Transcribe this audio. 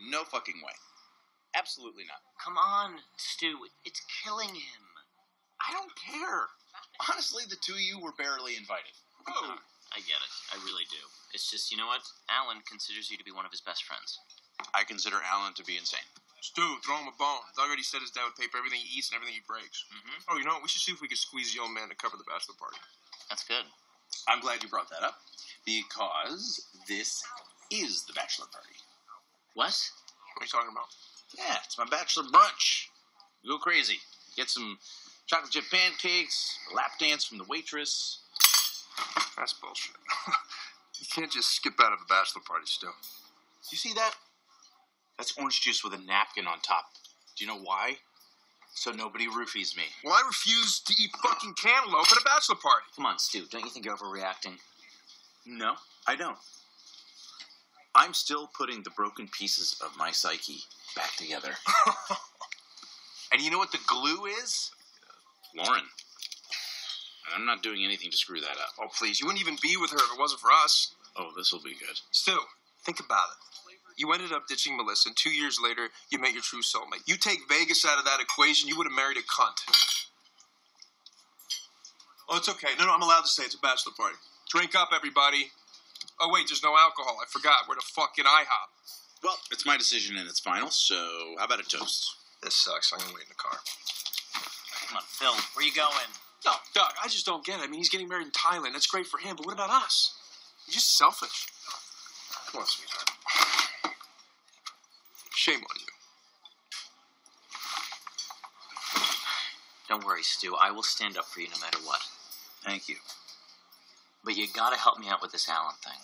No fucking way. Absolutely not. Come on, Stu. It's killing him. I don't care. Honestly, the two of you were barely invited. Oh. I get it. I really do. It's just, you know what? Alan considers you to be one of his best friends. I consider Alan to be insane. Stu, throw him a bone. Doug already said his dad would pay for everything he eats and everything he breaks. Mm-hmm. Oh, you know what? We should see if we can squeeze the old man to cover the bachelor party. That's good. I'm glad you brought that up because this is the bachelor party. What? What are you talking about? Yeah, it's my bachelor brunch. Go crazy. Get some chocolate chip pancakes, a lap dance from the waitress. That's bullshit. you can't just skip out of a bachelor party, Stu. Do you see that? That's orange juice with a napkin on top. Do you know why? So nobody roofies me. Well, I refuse to eat fucking cantaloupe at a bachelor party. Come on, Stu. Don't you think you're overreacting? No, I don't. I'm still putting the broken pieces of my psyche back together. And you know what the glue is? Lauren. And I'm not doing anything to screw that up. Oh, please. You wouldn't even be with her if it wasn't for us. Oh, this will be good. Stu, think about it. You ended up ditching Melissa, and two years later, you met your true soulmate. You take Vegas out of that equation, you would have married a cunt. Oh, it's okay. No, no, I'm allowed to say it's a bachelor party. Drink up, everybody. Oh, wait, there's no alcohol. I forgot. We're at a fucking IHOP. Well, it's my decision and it's final, so how about a toast? This sucks. I'm gonna wait in the car. Come on, Phil. Where you going? No, Doug, I just don't get it. I mean, he's getting married in Thailand. That's great for him, but what about us? You're just selfish. Come on, sweetheart. Shame on you. Don't worry, Stu. I will stand up for you no matter what. Thank you. But you gotta help me out with this Alan thing.